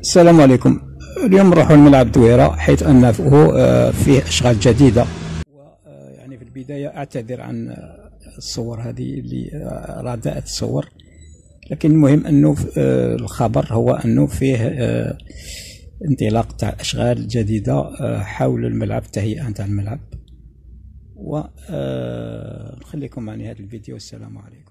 السلام عليكم. اليوم نروحوا لملعب دويرة حيث أنه آه، فيه أشغال جديدة. آه، يعني في البداية أعتذر عن آه، الصور هذه اللي رداءة الصور. لكن المهم أنه الخبر هو أنه فيه انطلاق تاع أشغال جديدة حول الملعب تهيئة تاع الملعب. ونخليكم عن هذا الفيديو. والسلام عليكم.